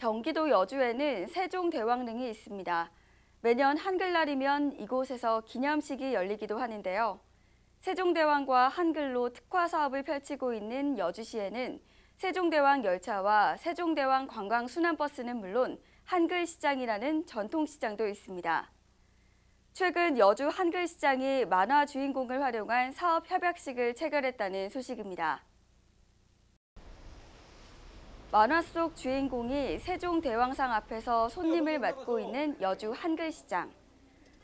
경기도 여주에는 세종대왕릉이 있습니다. 매년 한글날이면 이곳에서 기념식이 열리기도 하는데요. 세종대왕과 한글로 특화 사업을 펼치고 있는 여주시에는 세종대왕 열차와 세종대왕 관광 순환버스는 물론 한글시장이라는 전통시장도 있습니다. 최근 여주 한글시장이 만화 주인공을 활용한 사업 협약식을 체결했다는 소식입니다. 만화 속 주인공이 세종대왕상 앞에서 손님을 맞고 있는 여주 한글시장.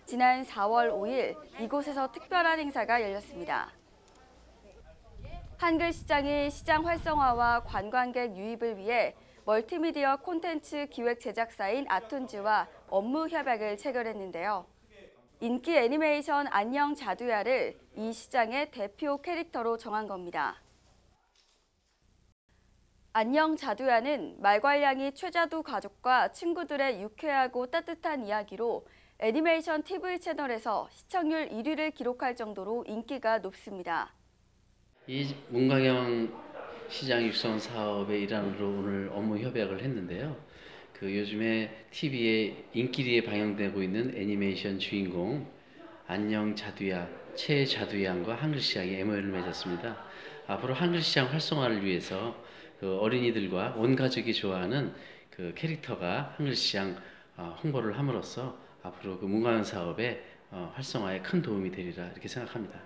지난 4월 5일 이곳에서 특별한 행사가 열렸습니다. 한글시장이 시장 활성화와 관광객 유입을 위해 멀티미디어 콘텐츠 기획 제작사인 아툰즈와 업무 협약을 체결했는데요. 인기 애니메이션 안녕 자두야를 이 시장의 대표 캐릭터로 정한 겁니다. 안녕 자두야는 말괄량이 최자두 가족과 친구들의 유쾌하고 따뜻한 이야기로 애니메이션 TV 채널에서 시청률 1위를 기록할 정도로 인기가 높습니다. 이 문광영 시장 육성 사업의 일환으로 오늘 업무 협약을 했는데요. 그 요즘에 TV에 인기리에 방영되고 있는 애니메이션 주인공 안녕 자두야, 최자두양과 한글시장이 MOU를 맺었습니다. 앞으로 한글시장 활성화를 위해서 그 어린이들과 온 가족이 좋아하는 그 캐릭터가 한글시장 어, 홍보를 함으로써 앞으로 그 문광영 사업의 어, 활성화에 큰 도움이 되리라 이렇게 생각합니다.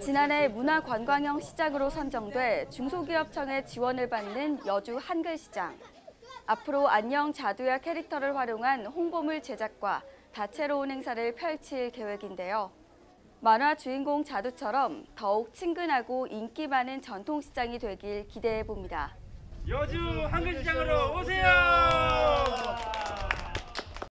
지난해 문화관광형 시장으로 선정돼 중소기업청의 지원을 받는 여주 한글시장. 앞으로 안녕 자두야 캐릭터를 활용한 홍보물 제작과 다채로운 행사를 펼칠 계획인데요. 만화 주인공 자두처럼 더욱 친근하고 인기 많은 전통시장이 되길 기대해 봅니다. 여주 한글시장으로.